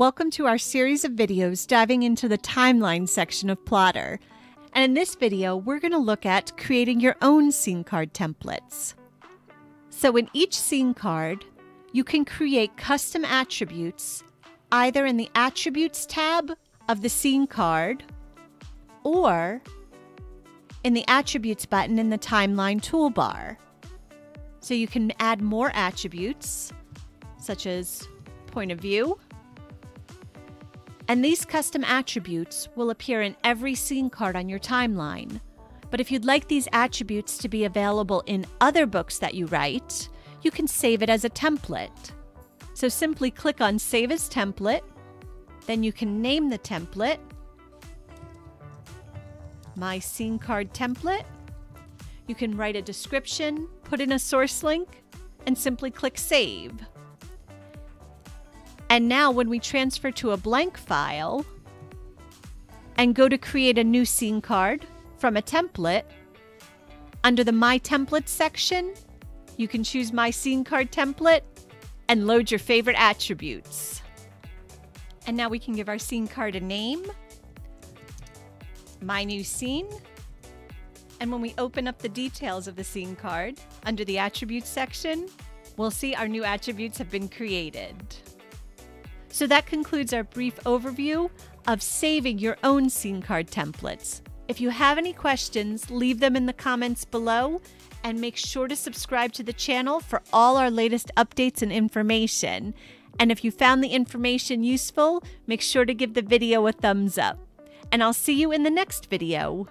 Welcome to our series of videos diving into the timeline section of Plottr. And in this video, we're going to look at creating your own scene card templates. So in each scene card, you can create custom attributes either in the Attributes tab of the scene card or in the Attributes button in the Timeline toolbar. So you can add more attributes, such as point of view, and these custom attributes will appear in every scene card on your timeline. But if you'd like these attributes to be available in other books that you write, you can save it as a template. So simply click on Save as Template, then you can name the template, My Scene Card Template. You can write a description, put in a source link, and simply click Save. And now when we transfer to a blank file and go to create a new scene card from a template, under the My Templates section, you can choose My Scene Card Template and load your favorite attributes. And now we can give our scene card a name, My New Scene, and when we open up the details of the scene card under the Attributes section, we'll see our new attributes have been created. So that concludes our brief overview of saving your own scene card templates. If you have any questions, leave them in the comments below and make sure to subscribe to the channel for all our latest updates and information. And if you found the information useful, make sure to give the video a thumbs up. And I'll see you in the next video.